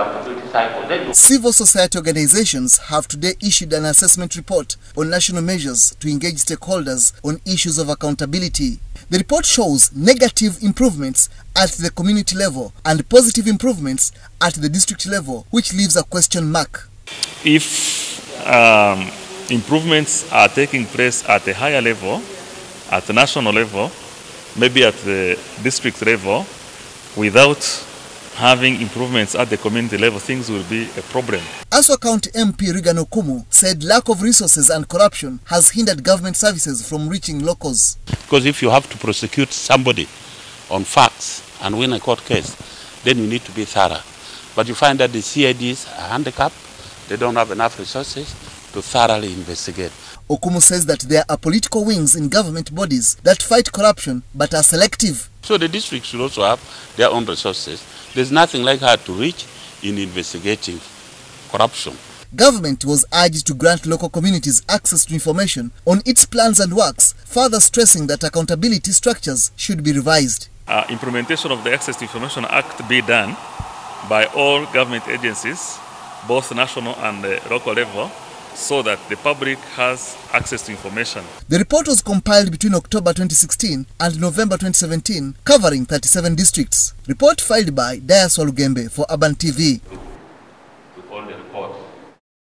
accountability cycle. Then Civil society organizations have today issued an assessment report on national measures to engage stakeholders on issues of accountability. The report shows negative improvements at the community level and positive improvements at the district level, which leaves a question mark. if um, improvements are taking place at a higher level, at the national level, maybe at the district level, without having improvements at the community level, things will be a problem. Aswa County MP Regan Okumu said lack of resources and corruption has hindered government services from reaching locals. Because if you have to prosecute somebody on facts and win a court case, then you need to be thorough. But you find that the CIDs are handicapped, they don't have enough resources to thoroughly investigate. Okumu says that there are political wings in government bodies that fight corruption but are selective. So the district should also have their own resources. There's nothing like hard to reach in investigating corruption. Government was urged to grant local communities access to information on its plans and works, further stressing that accountability structures should be revised. Uh, implementation of the Access to Information Act be done by all government agencies, both national and uh, local level, so that the public has access to information. The report was compiled between October 2016 and November 2017, covering 37 districts. Report filed by Dias Walugembe for Urban TV.